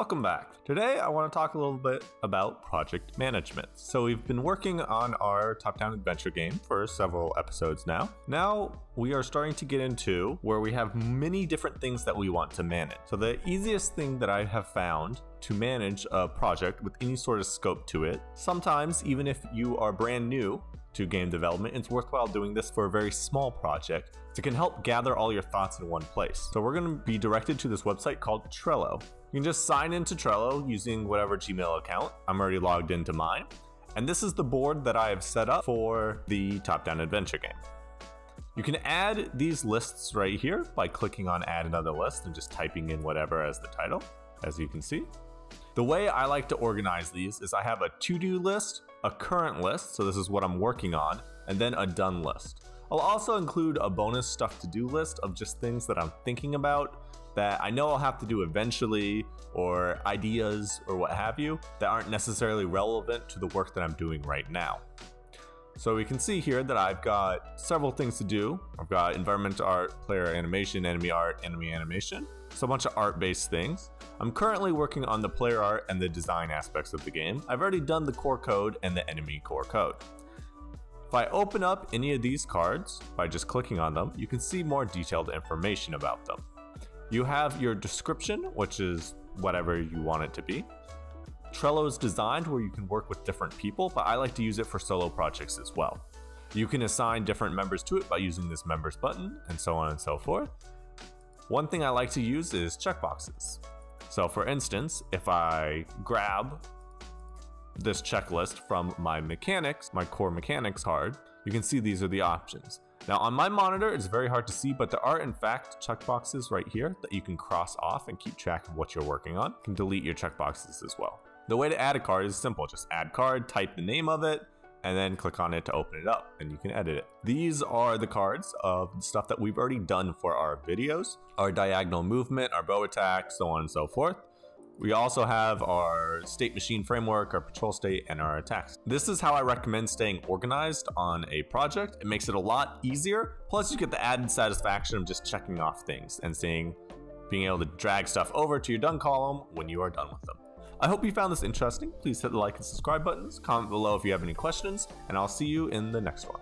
Welcome back. Today I want to talk a little bit about project management. So we've been working on our top-down adventure game for several episodes now. Now we are starting to get into where we have many different things that we want to manage. So the easiest thing that I have found to manage a project with any sort of scope to it, sometimes even if you are brand new, to game development, it's worthwhile doing this for a very small project. It can help gather all your thoughts in one place. So we're going to be directed to this website called Trello. You can just sign into Trello using whatever Gmail account. I'm already logged into mine. And this is the board that I have set up for the top-down adventure game. You can add these lists right here by clicking on add another list and just typing in whatever as the title, as you can see. The way I like to organize these is I have a to-do list, a current list, so this is what I'm working on, and then a done list. I'll also include a bonus stuff to do list of just things that I'm thinking about that I know I'll have to do eventually, or ideas or what have you, that aren't necessarily relevant to the work that I'm doing right now. So we can see here that I've got several things to do. I've got environment art, player animation, enemy art, enemy animation. So a bunch of art-based things. I'm currently working on the player art and the design aspects of the game. I've already done the core code and the enemy core code. If I open up any of these cards by just clicking on them, you can see more detailed information about them. You have your description, which is whatever you want it to be. Trello is designed where you can work with different people, but I like to use it for solo projects as well. You can assign different members to it by using this members button and so on and so forth. One thing I like to use is checkboxes. So for instance, if I grab this checklist from my mechanics, my core mechanics card, you can see these are the options. Now on my monitor, it's very hard to see, but there are in fact checkboxes right here that you can cross off and keep track of what you're working on. You can delete your checkboxes as well. The way to add a card is simple, just add card, type the name of it, and then click on it to open it up and you can edit it. These are the cards of stuff that we've already done for our videos, our diagonal movement, our bow attack, so on and so forth. We also have our state machine framework, our patrol state, and our attacks. This is how I recommend staying organized on a project. It makes it a lot easier. Plus you get the added satisfaction of just checking off things and seeing, being able to drag stuff over to your done column when you are done with them. I hope you found this interesting. Please hit the like and subscribe buttons, comment below if you have any questions, and I'll see you in the next one.